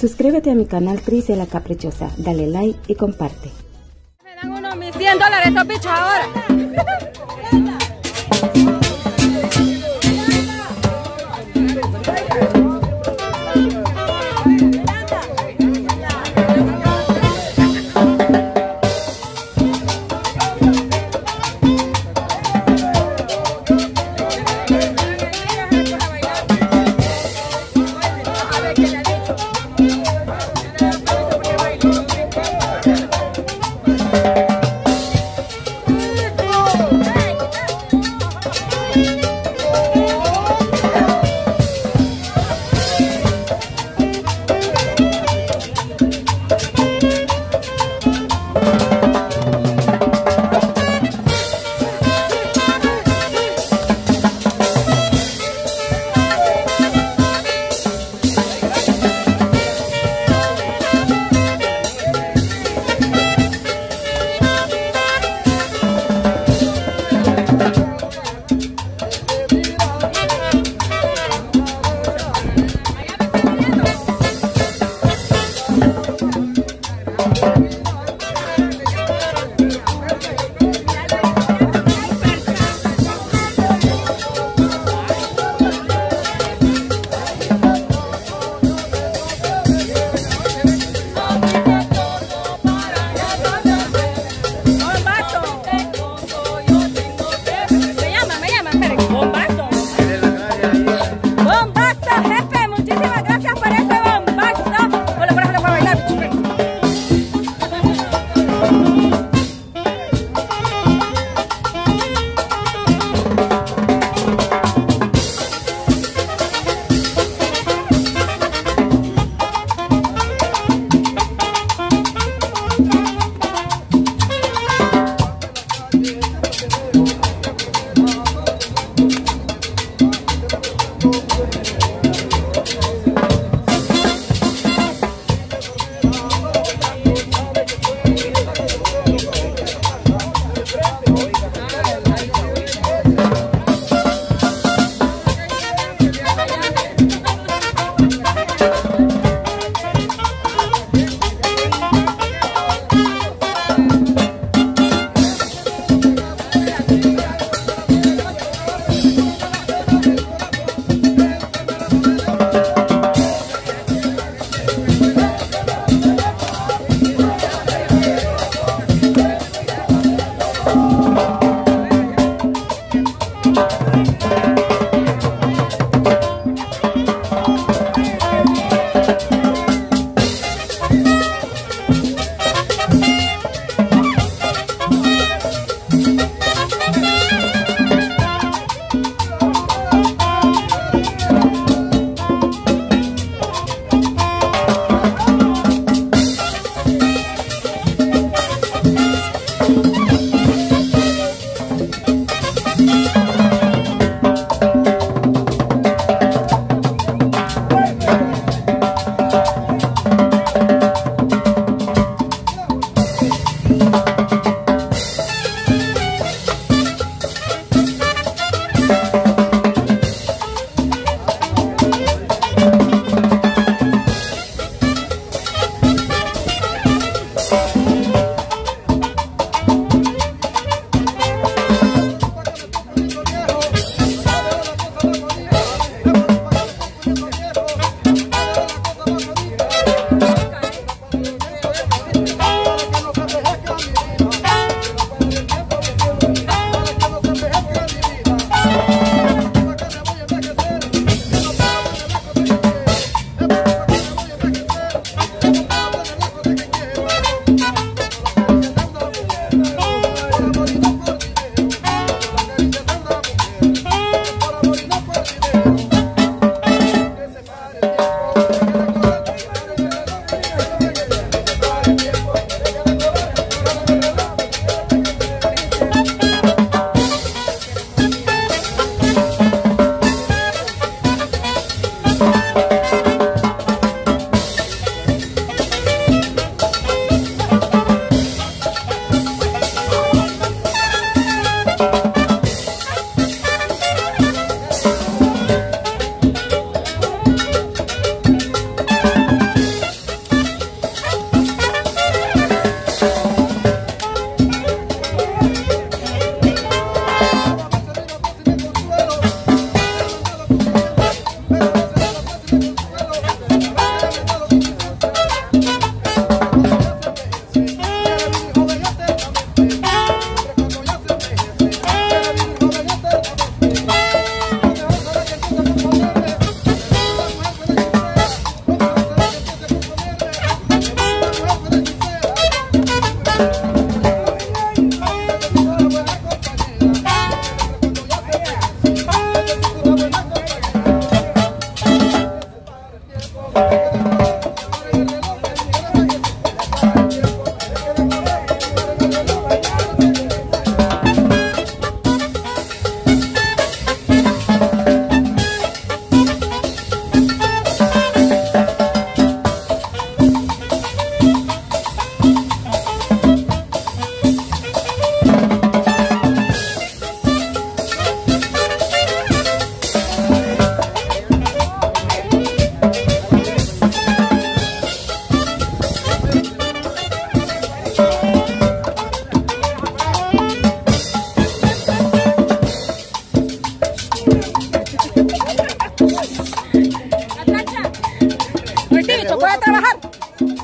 Suscríbete a mi canal Tricia la Caprichosa, dale like y comparte. Me dan unos 100 dólares estos bichos ahora. Desemagrar se aparece.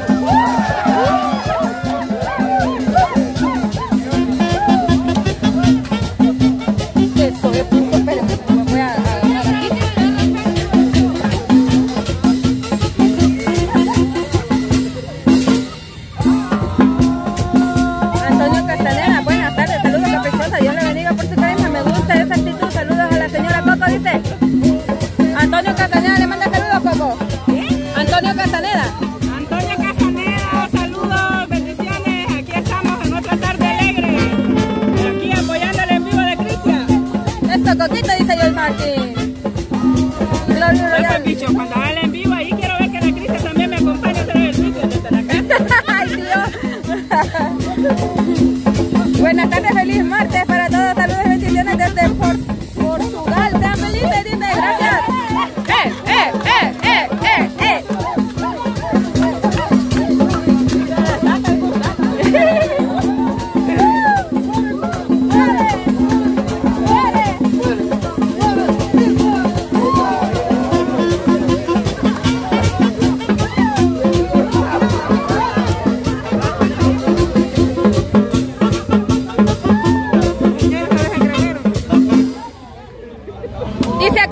Uhul! Oye, bicho, cuando haga en vivo ahí quiero ver que la Crista también me acompañe a hacer el truco desde la casa. ¡Ay, Dios! Buenas tardes, feliz martes.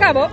까먹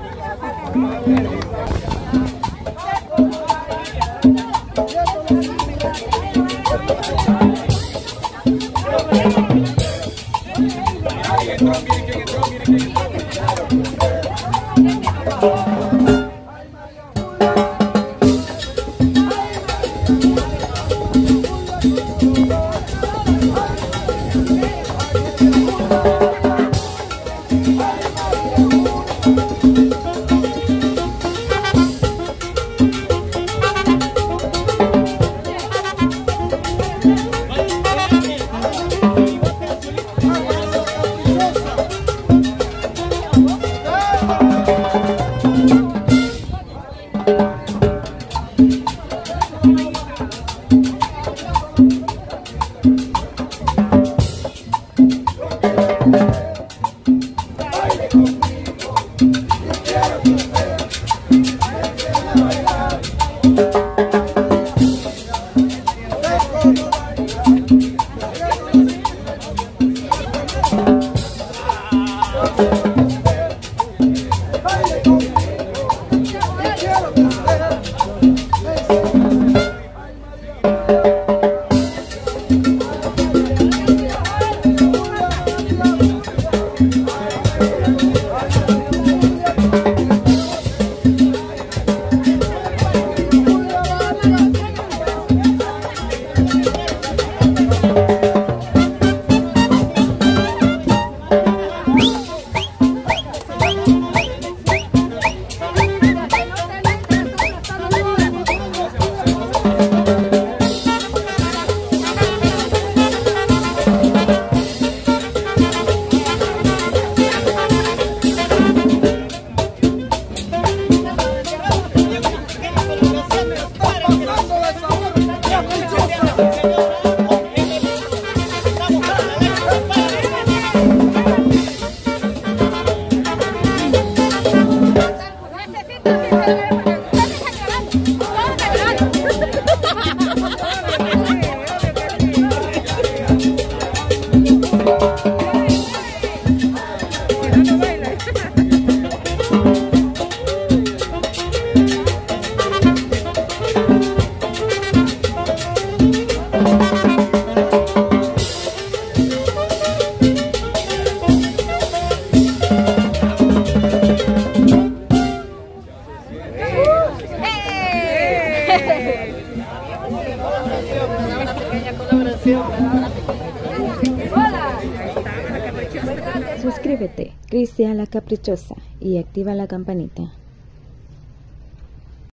la caprichosa y activa la campanita.